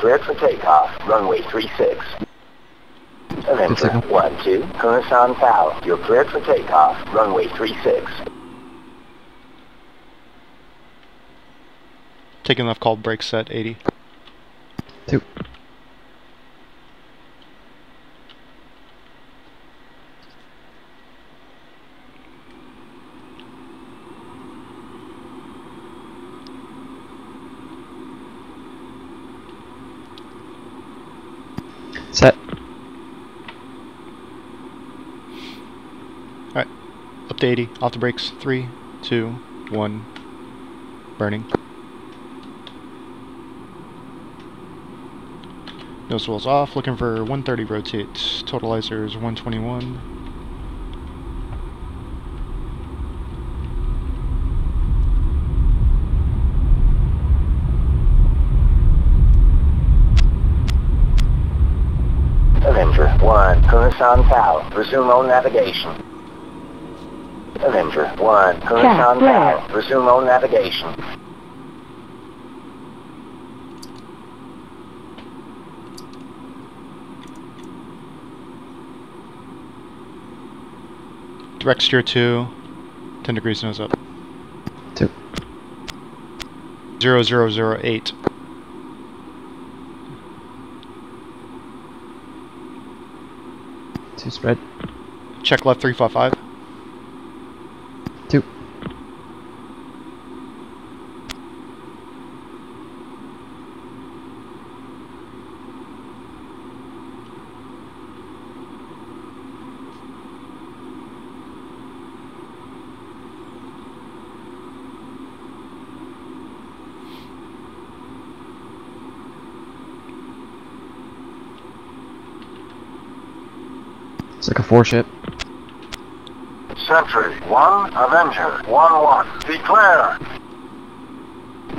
Cleared for takeoff. Runway 36. Avenger 1-2, Kunsan Pal. You're cleared for takeoff. Runway 36. Taking left call, brake set 80. Two. Set. Alright. Up to 80. Off the brakes. 3, 2, 1. Burning. No wheels off. Looking for 130 rotate. Totalizer is 121. Avenger 1, Kunsan Pal. Resume on navigation. Avenger 1, Kunsan Pal. Resume on navigation. Direct steer 2. 10 degrees nose up. Two. 0008. Two spread. Check left 355. Two. It's like a four ship. Sentry 1, Avenger 1-1. Declare.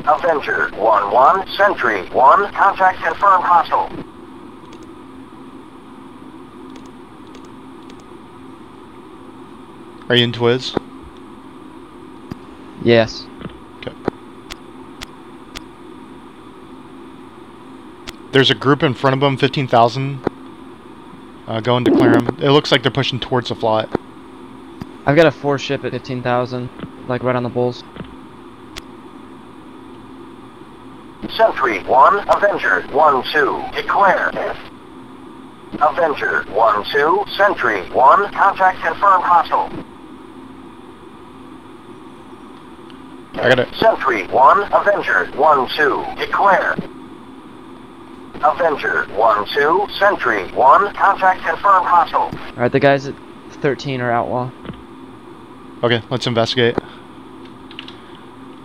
Avenger 1-1, Sentry 1, contact confirmed hostile. Are you in Twiz? Yes. Okay. There's a group in front of them, 15,000. Uh, go and declare them. It looks like they're pushing towards the flat. I've got a four ship at 15,000, like right on the bulls. Sentry 1, Avenger 1-2. Declare. Avenger 1-2, Sentry 1, contact confirmed hostile. I got it. Sentry 1, Avenger 1-2. Declare. Avenger 1-2, Sentry 1, contact confirmed hostile. Alright, the guys at 13 are outlaw. Okay, let's investigate.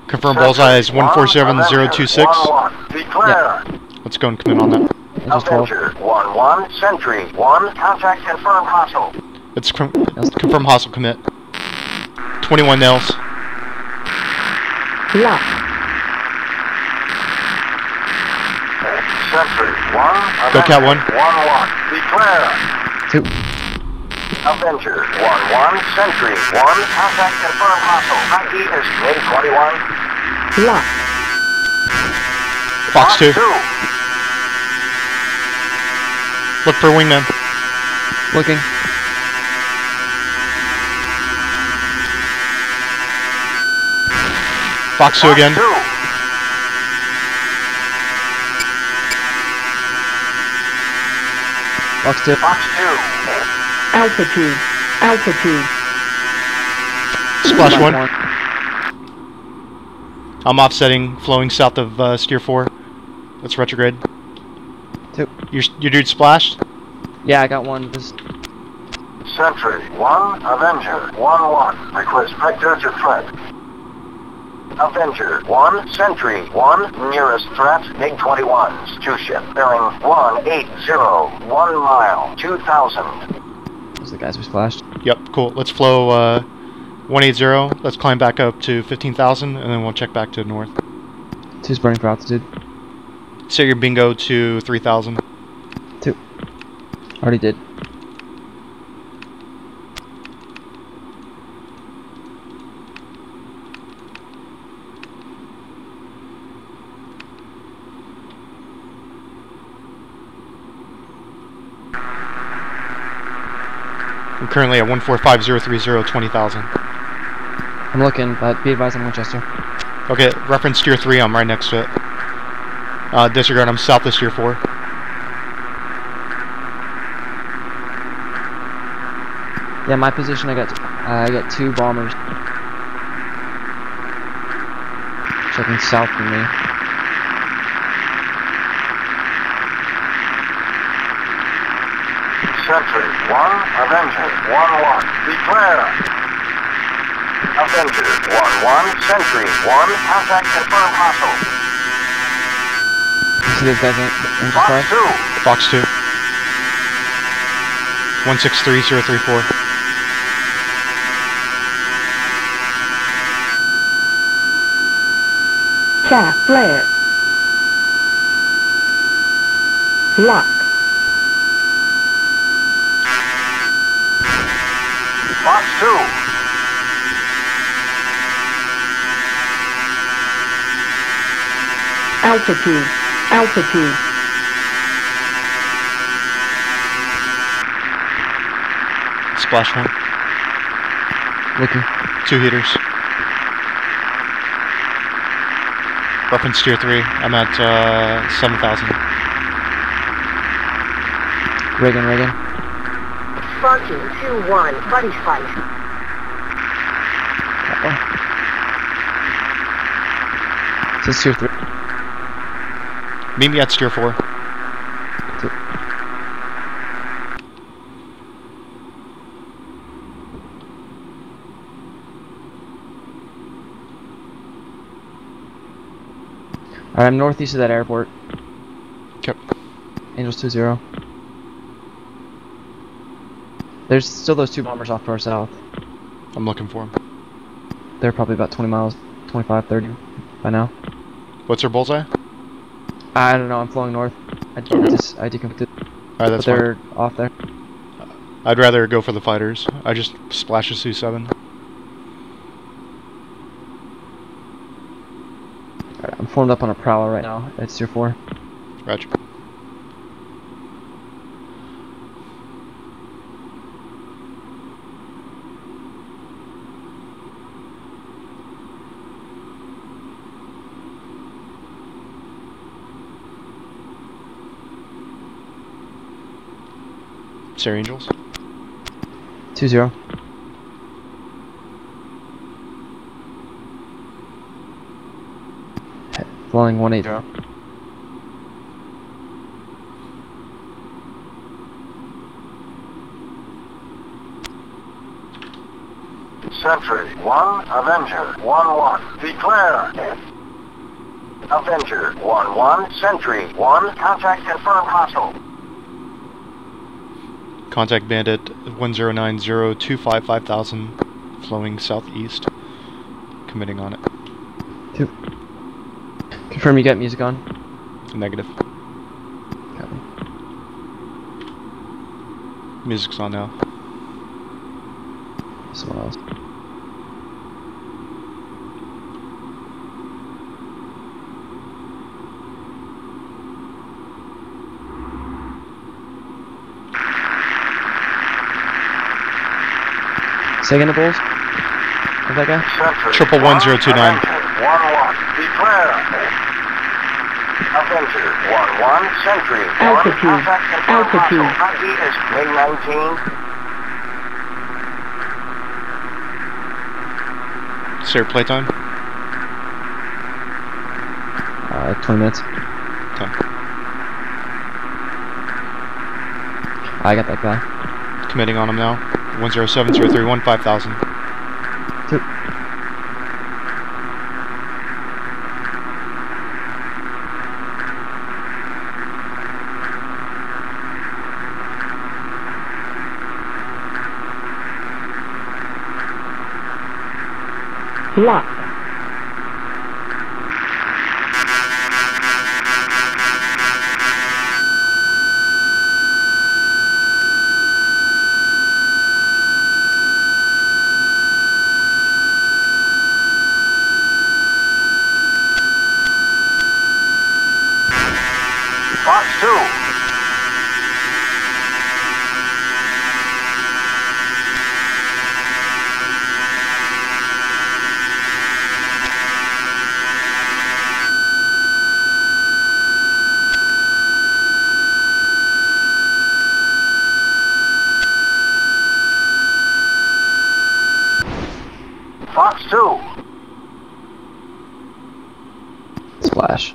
Confirm bullseye is 147026. 1-1. Declare. Let's go and commit on that. That was 12. Avenger 1-1, Sentry 1, contact confirmed hostile. Let's com confirm hostile commit. 21 nails. Lock. Sentry 1, Go, Cat Avenger 1-1. Declare. Two. Avenger 1-1, Sentry 1, contact confirmed hostile. ID is MiG-21. Lock. Fox 2. 2. Look for wingman. Looking. Fox 2 again. 2. Box two. Fox 2. Altitude. Altitude. Splash Box 1. I'm offsetting, flowing south of uh, steer 4. Let's retrograde. Two. Your, your dude splashed? Yeah, I got one. Just Sentry 1, Avenger 1-1. Request vector to threat. Avenger 1, Sentry 1, nearest threat, MiG-21s, two ship, bearing 180, 1 mile, 2000. those are the guys we splashed. Yep, cool. Let's flow uh, 180. Let's climb back up to 15,000, and then we'll check back to north. Two's burning for altitude. Set your bingo to 3,000. Two. Already did. currently at 145,030, I'm looking, but be advised I'm Winchester. Okay, reference steer 3, I'm right next to it. Uh, disregard, I'm south of steer 4. Yeah, my position, I got uh, I got two bombers. Checking south from me. Avengers, one Avengers, one one. Declare. Avengers, one one. Sentry, one. Contact confirm hostile. You see those guys in Fox two. Fox two. One six three zero three four. Chaff, flare. Lock. two. Altitude, altitude. Splashline. Looking. Two heaters. Reference steer three. I'm at uh, 7,000. Reagan, Reagan fucking 2-1, buddy fight. Uh oh. It's a steer 3. Meet me at steer 4. Alright, I'm northeast of that airport. Yep. Angels 2-0. There's still those two bombers off to our south. I'm looking for them. They're probably about 20 miles, 25, 30 by now. What's their bullseye? I don't know. I'm flowing north. I, okay. just, I deconflicted. All right, that's but they're fine. off there. Uh, I'd rather go for the fighters. I just splash a C7. Alright, I'm formed up on a prowler right now. It's your 4. Roger. Sir Angels. Two zero. Flying one eight zero. Sentry one, Avenger one one, declare. Avenger one one, Sentry one, contact confirmed hostile. Contact bandit one zero nine zero two five five thousand, flowing southeast. Committing on it. Two. Confirm you got music on? Negative. Copy. Music's on now. Someone else. Say again the balls? Is that guy? Triple one zero two nine. One one. Declare. Avenger one one. Sentry altitude. one. Altitude. Altitude. ID is May nineteen. Sir, playtime. Uh, twenty minutes. Okay. I got that guy. Committing on him now. One zero seven zero three one five thousand two. Lock. 2. Splash.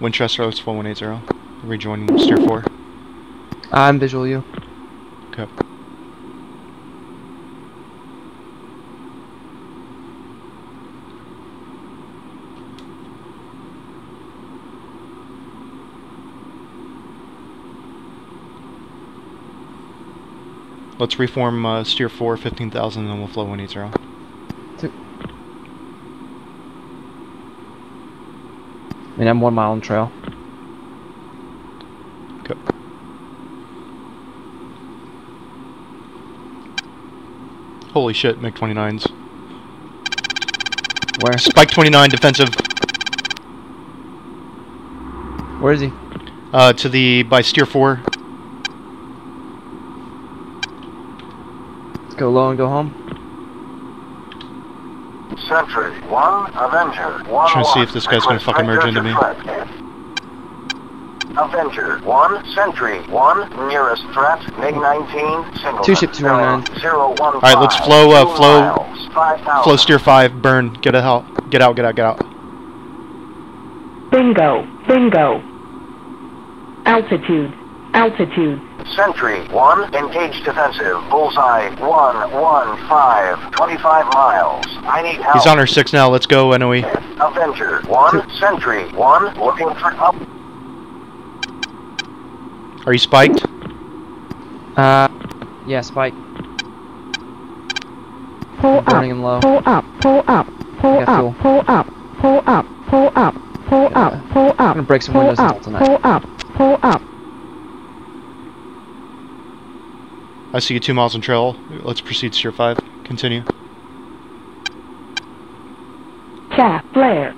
Winchester Oaks 4180. Rejoining Steer 4. I'm visual you. Okay. Let's reform uh, Steer 4, 15,000, and then we'll flow 180. I mean, I'm one mile on trail. Okay. Holy shit, MiG 29s. Where? Spike 29 defensive Where is he? uh, to the by Steer 4. Let's go low and go home. Sentry 1, Avenger 1. Trying to see if this guy's gonna fucking merge into me. Avenger 1, Sentry 1, nearest threat, MiG-19, single. Two ship 219. 015. Alright, let's flow, uh, flow- miles, 5,000. Flow Steer 5, burn, get out, get out, get out, get out. Bingo. Bingo. Altitude. Altitude. Sentry 1, engage defensive, bullseye 115, 25 miles. I need help. He's on our 6 now, let's go, NOE. Avenger 1, Sentry 1, looking for up. Are you spiked? Uh, yeah, Spike. Pull up. Burning him low. Pull up. Pull up. Pull Got fuel. up. Pull up. Pull up. Pull up. Pull up. Pull up. I'm gonna break some Pull up. Pull up. Pull up. I see you 2 miles on trail. Let's proceed to Steer 5. Continue. Chaff flare.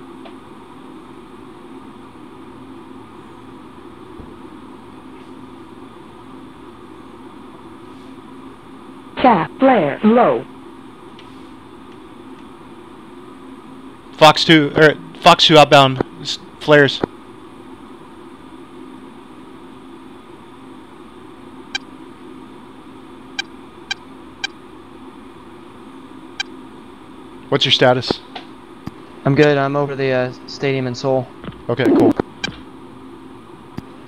Chaff flare. Low. Fox 2, er, Fox 2 outbound, flares. What's your status? I'm good. I'm over the uh, stadium in Seoul. Okay, cool.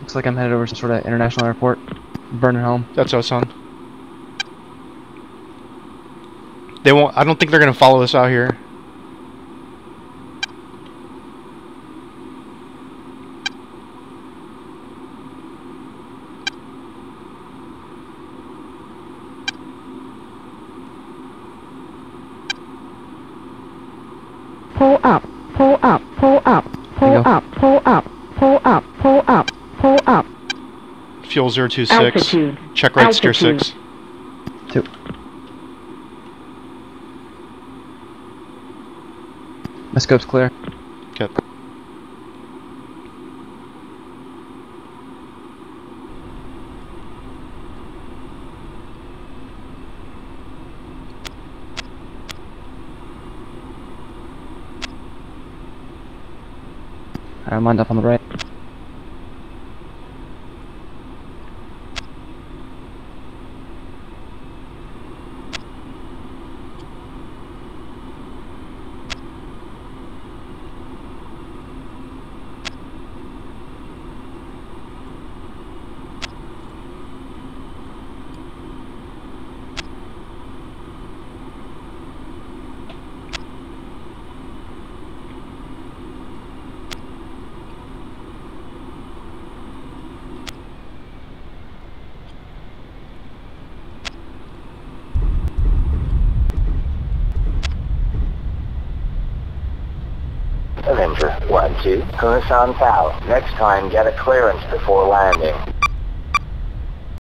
Looks like I'm headed over to some sort of international airport. Burning home. That's us on. They won't. I don't think they're gonna follow us out here. Pull up. Pull up. Pull up. Pull There you go. up. Pull up. Pull up. Pull up. Pull up. Fuel 026. Altitude. Check right steer Altitude. 6. Two. My scope's clear. Okay. I'm on the right. Avenger 1, 2, Kunsan Tau. Next time, get a clearance before landing.